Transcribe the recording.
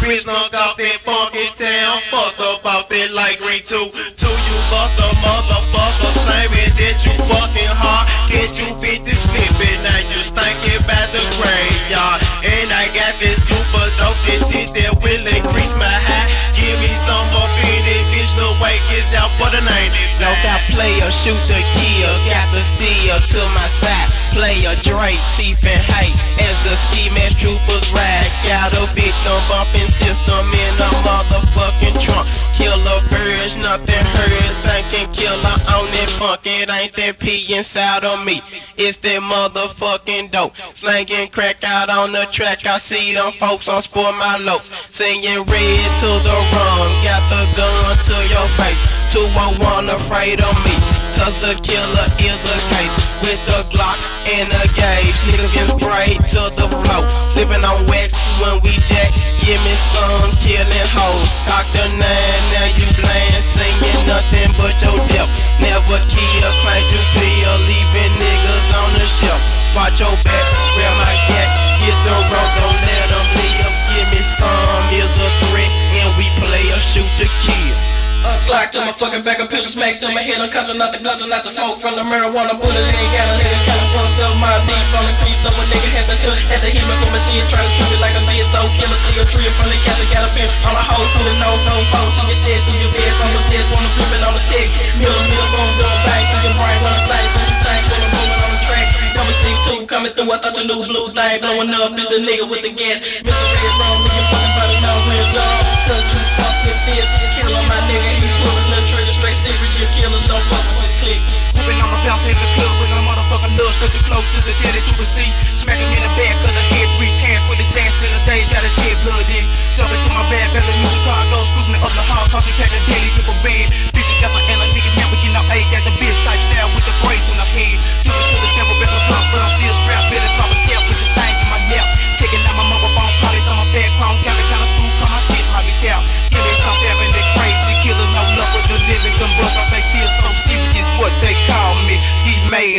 Knocked off that funky town, fucked up off that light green too. To you buster motherfuckers claiming that you fucking hard. Get you bitches slipping, now you stinking about the wake is out for the 90. No got player, shoot the kill, got the steel to my side. Player Drake, chief and hate, as the ski mask troopers ride. Got a victim bumping system in a motherfucking trunk. Killer birds, nothing heard, thinking killer on it funk. It ain't that pee inside of me, it's that motherfucking dope. Slanging crack out on the track, I see them folks on sport my locs. Singing red to the wrong, got the gun to your face. 201 afraid of me, cause the killer is a case. With the Glock and a gauge, niggas get sprayed to the floor. Slipping on wax when we jack, give me some killing hoes. Cock the nine, now you playing, singing nothing but your death. Never kill, claim to be a leaving niggas on the shelf. Watch your back, where my gat, get the road, don't let them live. Give me some, is a threat, and we play a shoot to kill. Glock to my fucking back, a pistol smacks to my head, conjuring out the guns, not the smoke from the marijuana bullet. Ain't got a nigga kind of fucked up my deep on the crease of a nigga has to kill Had to hit me for machine, try to treat me like a dead soul killer. Still tree from the castle, got a pin on a hole, put a no, no, phone to your chest, to your chest, on the chest, wanna flip it on the tick. Middle, middle, boom, boom, bang to your brain, wanna fly, to your tank, wanna boom on the track. Double six two coming through, I thought you knew blue thing blowing up. This the nigga with the gas. Mr. to the daddy to the sea. Smack him in